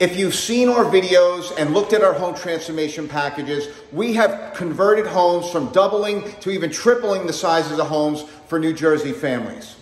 If you've seen our videos and looked at our home transformation packages, we have converted homes from doubling to even tripling the size of the homes for New Jersey families.